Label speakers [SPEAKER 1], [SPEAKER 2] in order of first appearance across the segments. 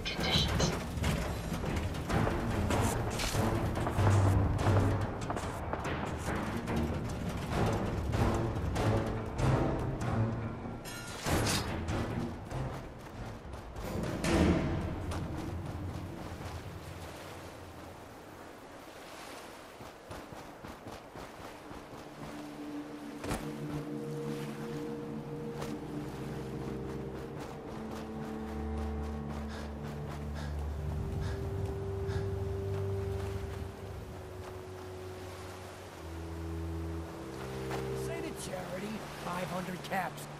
[SPEAKER 1] rugged
[SPEAKER 2] 500 caps.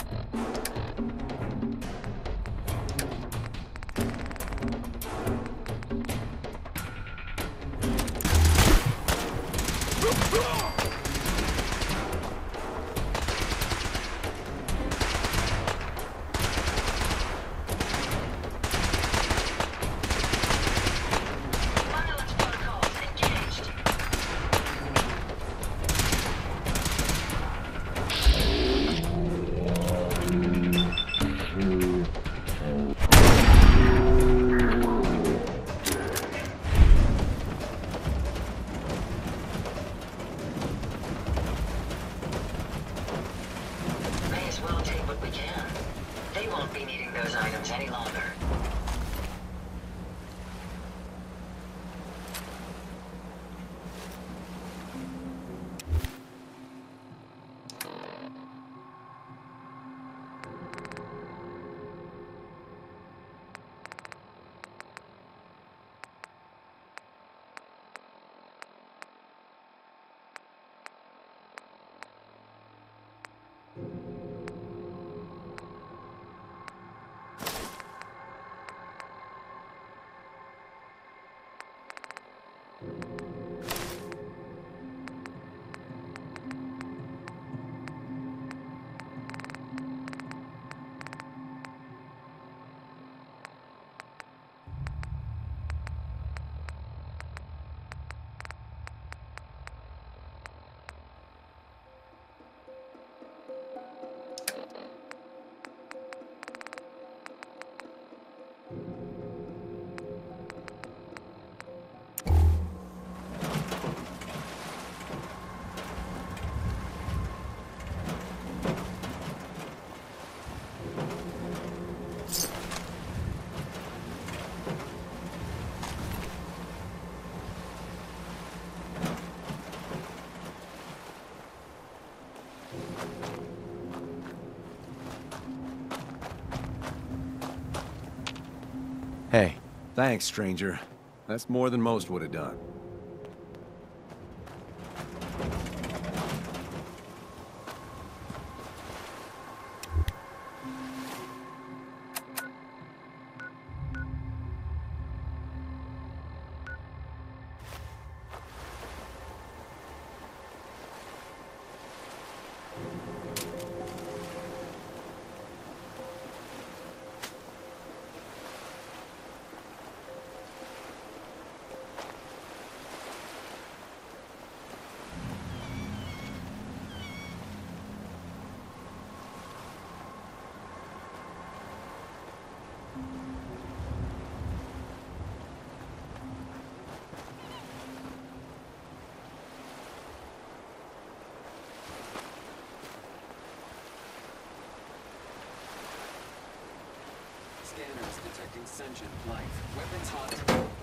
[SPEAKER 1] won't be needing those items any longer.
[SPEAKER 3] Hey, thanks, stranger. That's more than most would have done.
[SPEAKER 4] Sentient life. Weapons hot.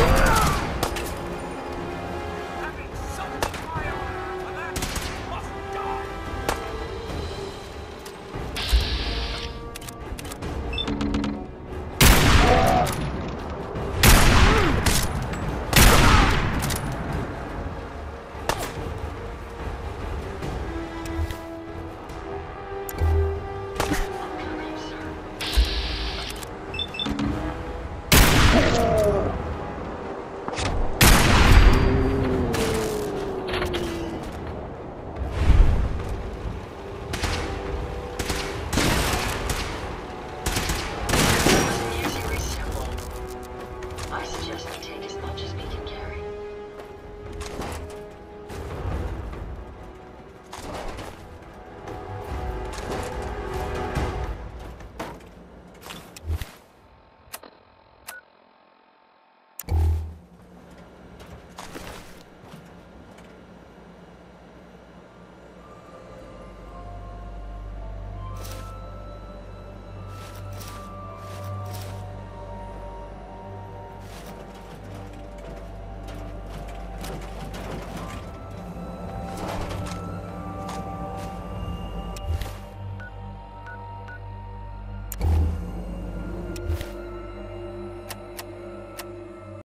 [SPEAKER 1] Whoa! I suggest we take as much as we can carry.